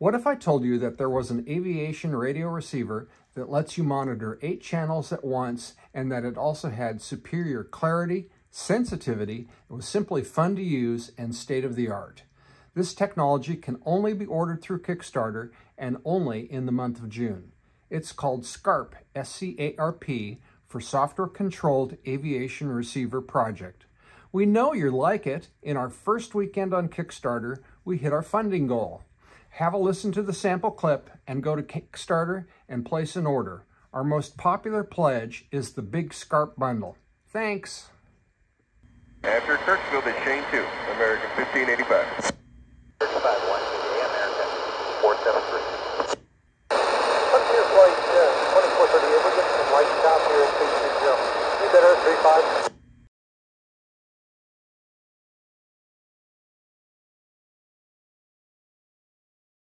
What if I told you that there was an aviation radio receiver that lets you monitor eight channels at once and that it also had superior clarity, sensitivity, it was simply fun to use and state-of-the-art. This technology can only be ordered through Kickstarter and only in the month of June. It's called SCARP, S-C-A-R-P, for Software Controlled Aviation Receiver Project. We know you're like it. In our first weekend on Kickstarter, we hit our funding goal. Have a listen to the sample clip and go to Kickstarter and place an order. Our most popular pledge is the Big Scarp Bundle. Thanks. After Kirksville, this Chain 2, American 1585. 651, American 473. Let's flight uh, 2438. We're getting some light stop here at 330. Read that 35.